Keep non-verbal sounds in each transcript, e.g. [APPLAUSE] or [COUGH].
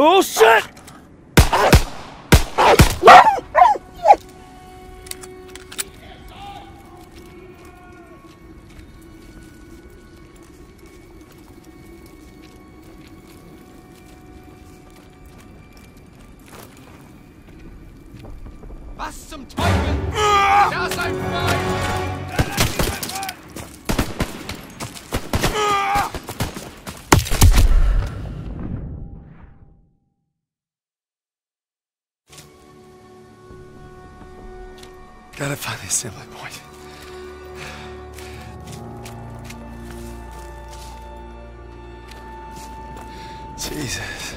Oh shit! Assembly point. Jesus.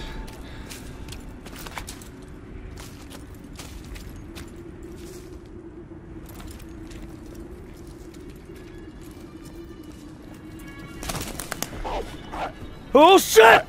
Oh shit!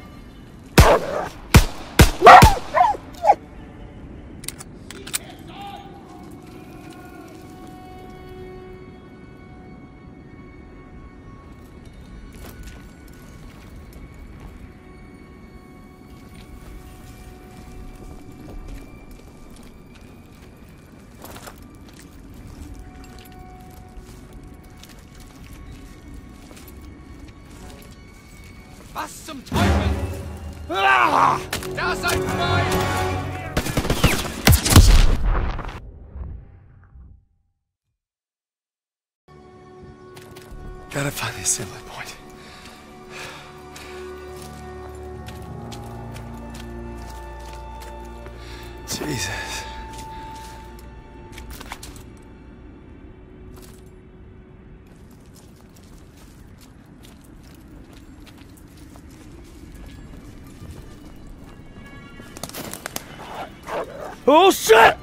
Was zum Teufel? Ah! Da ein Feind! Gotta find the assembly point. Oh shit!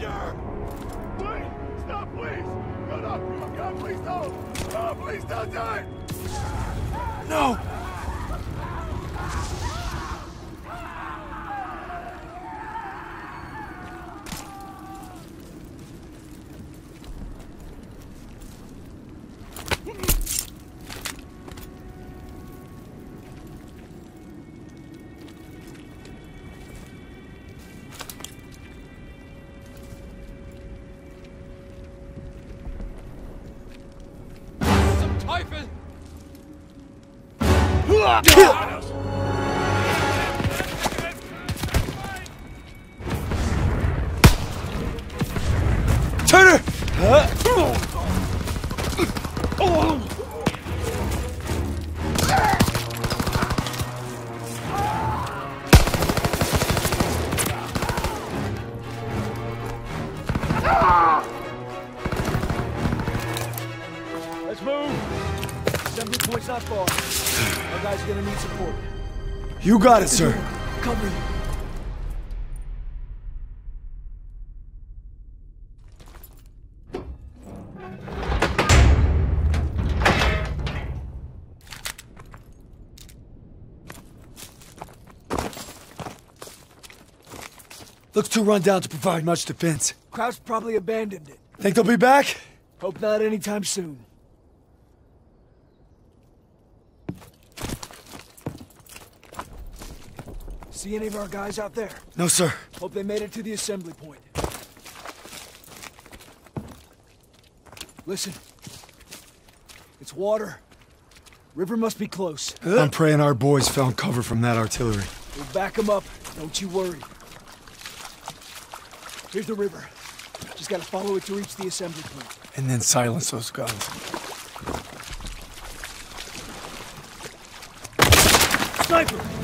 Surrender! Wait! Stop, please! No, no! Oh, God, please don't! Oh, please don't do it! No! 了。[LAUGHS] support. You got it, sir. Cover me. Looks too run down to provide much defense. Kraut's probably abandoned it. Think they'll be back? Hope not anytime soon. See any of our guys out there? No, sir. Hope they made it to the assembly point. Listen. It's water. River must be close. I'm praying our boys found cover from that artillery. We'll back them up. Don't you worry. Here's the river. Just gotta follow it to reach the assembly point. And then silence those guns. Sniper!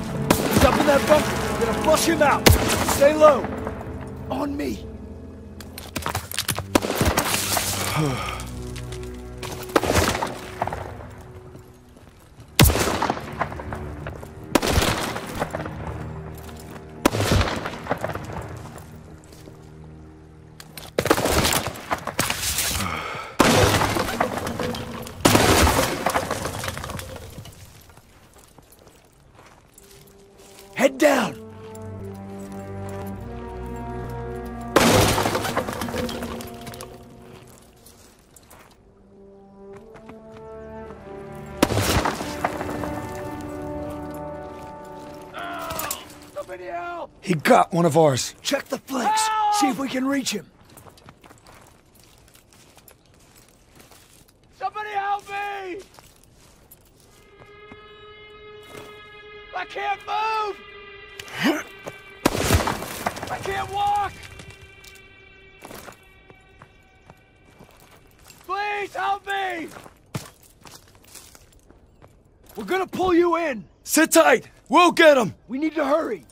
Up in that bunker. We're gonna flush him out. Stay low. On me. [SIGHS] He got one of ours. Check the flanks. See if we can reach him. Somebody help me! I can't move! [LAUGHS] I can't walk! Please help me! We're gonna pull you in. Sit tight. We'll get him. We need to hurry.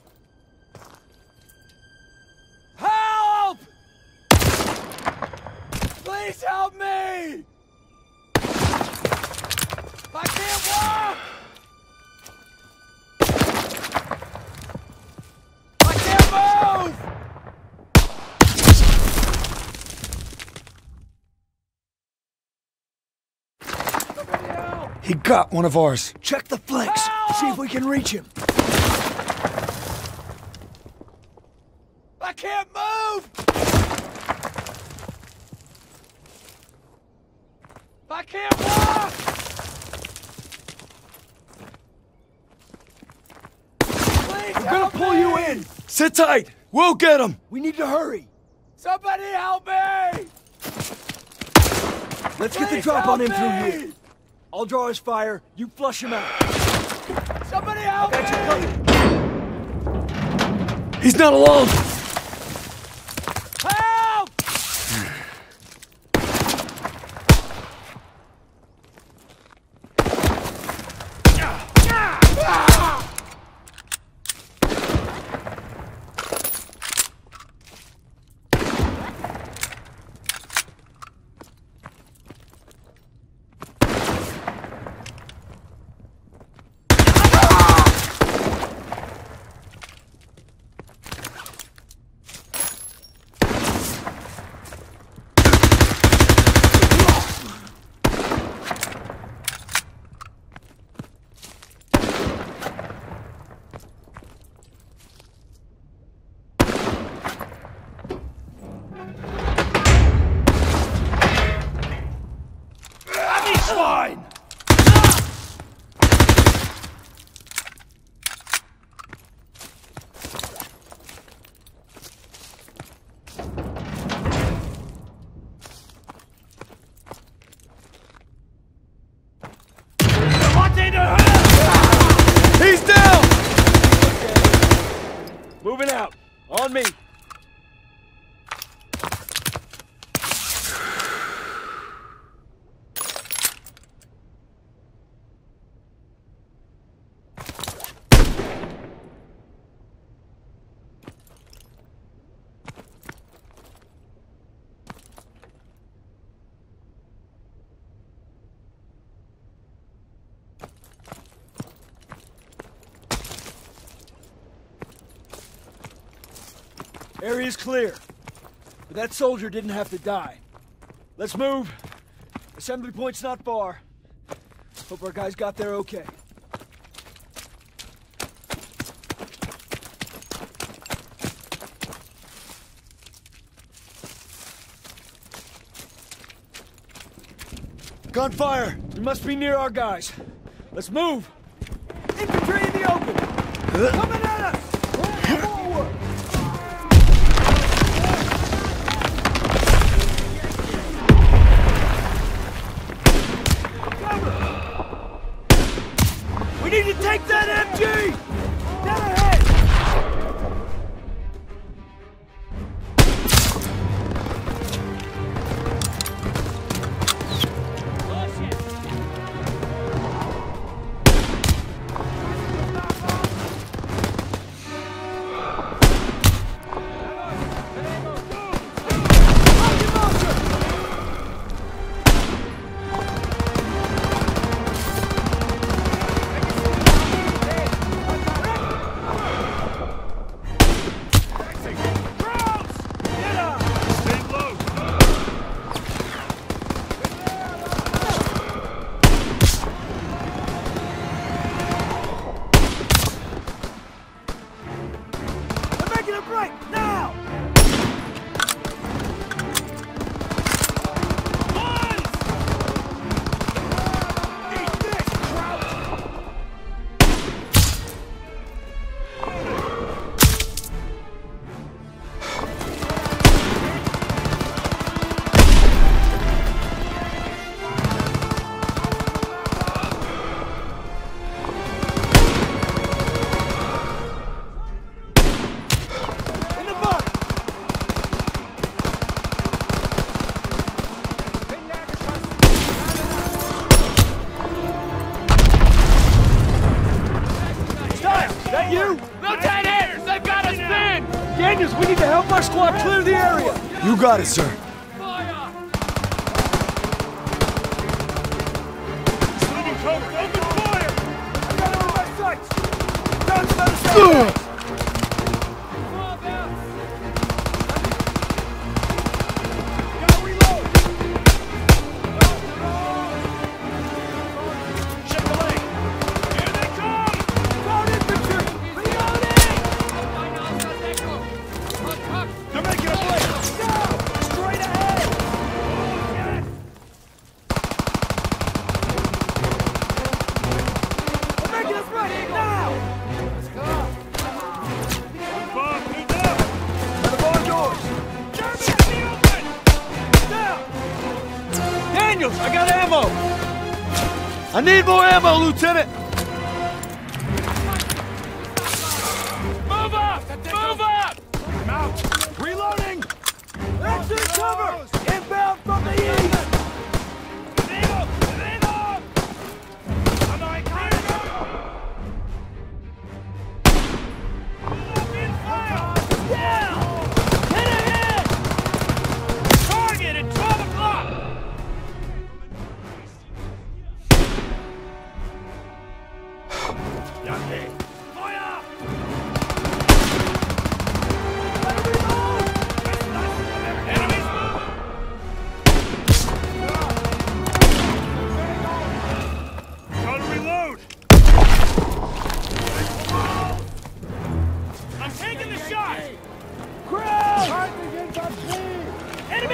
Got one of ours. Check the flanks. See if we can reach him. I can't move! I can't walk! Please We're gonna pull me! you in. Sit tight. We'll get him. We need to hurry. Somebody help me! Let's get the drop on him help through here. I'll draw his fire. You flush him out. Somebody help me! He's not alone. Help! Fine. He's down. Moving out. On me. Area's clear. But that soldier didn't have to die. Let's move. Assembly point's not far. Hope our guys got there okay. Gunfire! We must be near our guys. Let's move! Infantry in the open! Coming Daniels, we need to help our squad clear the area! You got it, sir. Fire! got ammo! I need more ammo, Lieutenant! Move up! Move up! I'm out. Reloading! Exit cover!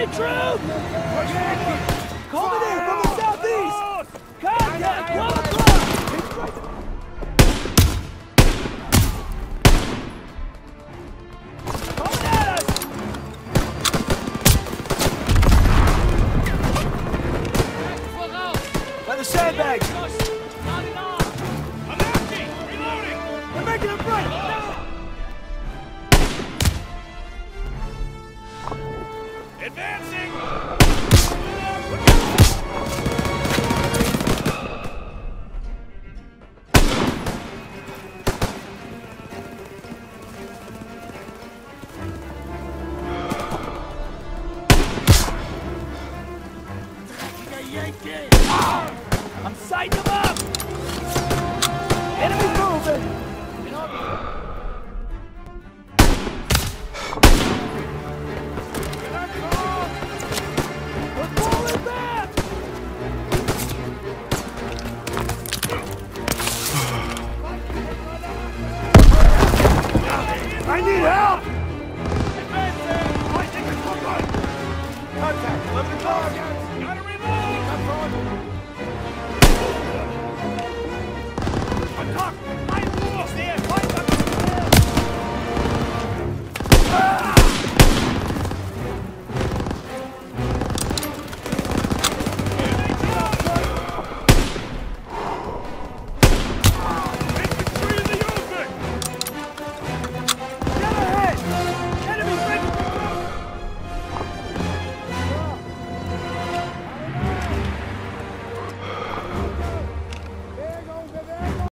Coming truth! Coming in from the southeast! Contact! 1 o'clock! That's it!